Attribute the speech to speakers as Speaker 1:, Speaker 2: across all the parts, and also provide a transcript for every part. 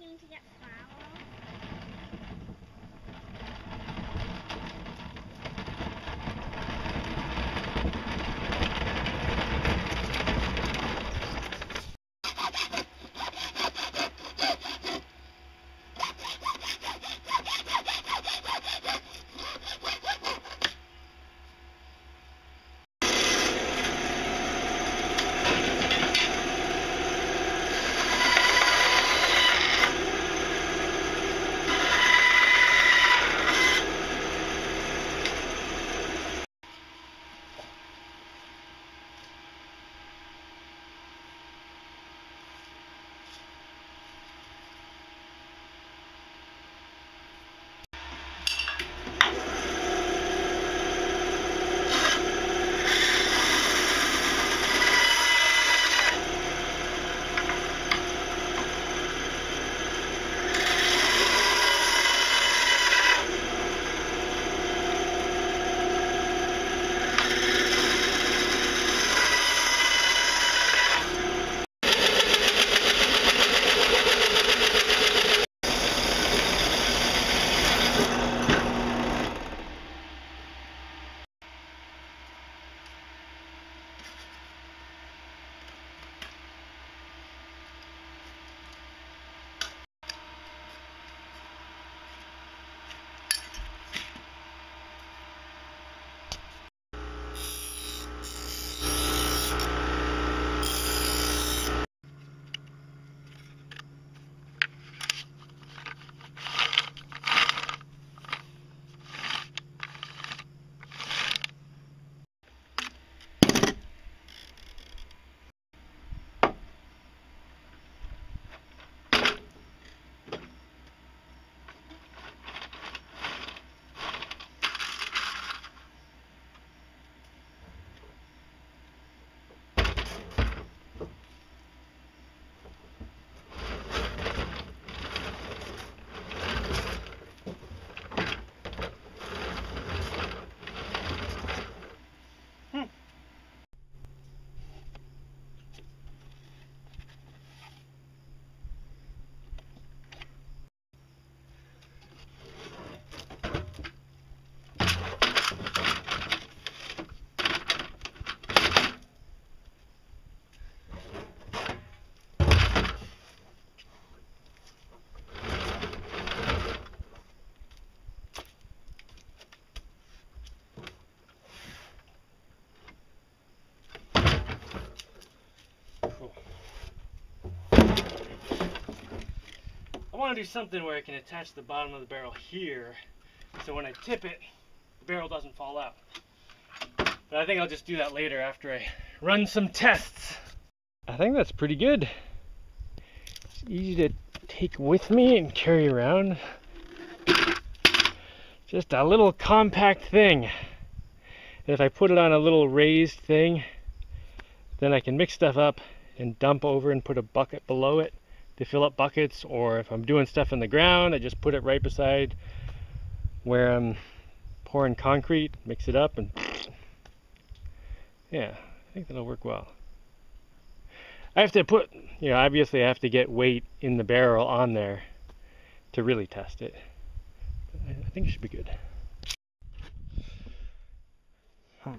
Speaker 1: seem to get flour.
Speaker 2: Want to do something where I can attach the bottom of the barrel here, so when I tip it, the barrel doesn't fall out. But I think I'll just do that later after I run some tests. I think that's pretty good. It's easy to take with me and carry around. Just a little compact thing. If I put it on a little raised thing, then I can mix stuff up and dump over and put a bucket below it to fill up buckets or if I'm doing stuff in the ground I just put it right beside where I'm pouring concrete mix it up and yeah I think that'll work well. I have to put you know obviously I have to get weight in the barrel on there to really test it. I, think it should be good. Hmm,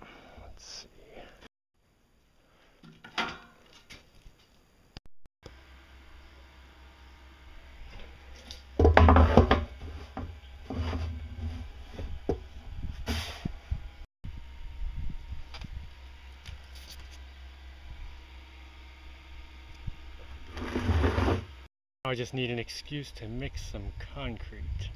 Speaker 2: I just need an excuse to mix some concrete.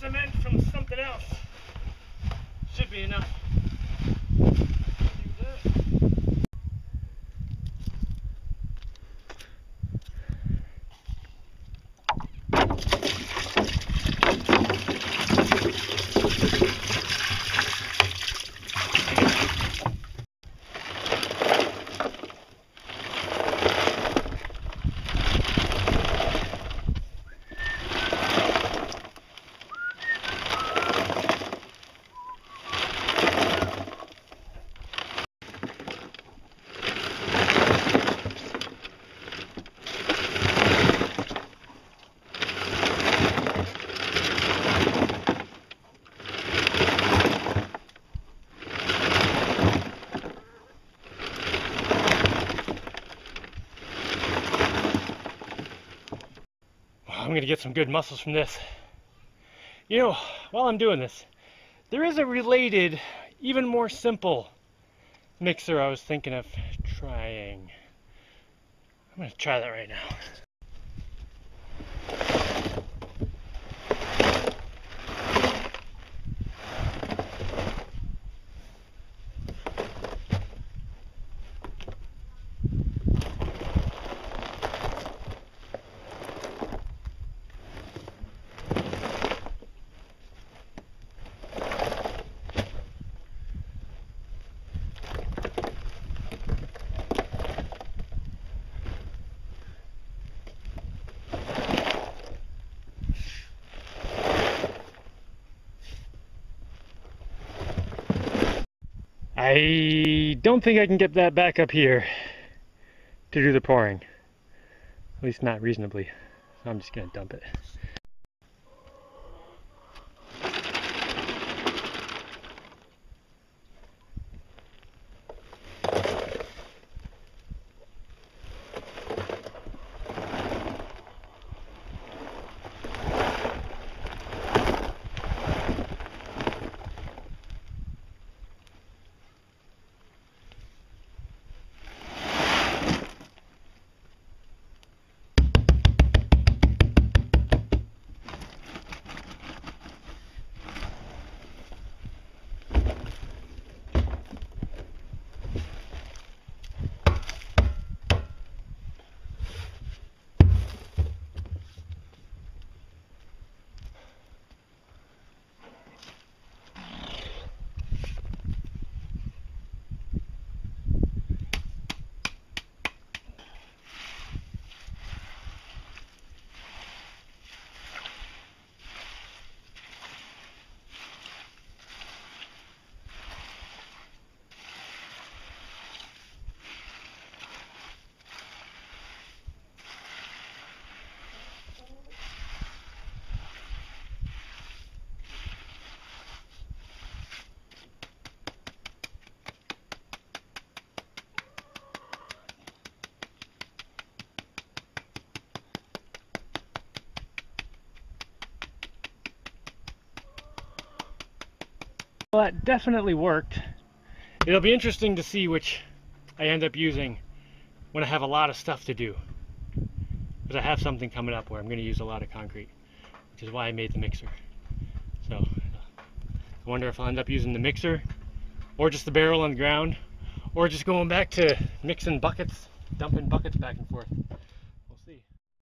Speaker 2: Cement from something else. Should be enough. Do that. I'm gonna get some good muscles from this. You know, while I'm doing this, there is a related, even more simple mixer I was thinking of trying. I'm gonna try that right now. I don't think I can get that back up here to do the pouring. At least not reasonably. So I'm just gonna dump it. That definitely worked. It'll be interesting to see which I end up using when I have a lot of stuff to do. Because I have something coming up where I'm going to use a lot of concrete, which is why I made the mixer. So I wonder if I'll end up using the mixer or just the barrel on the ground or just going back to mixing buckets, dumping buckets back and forth.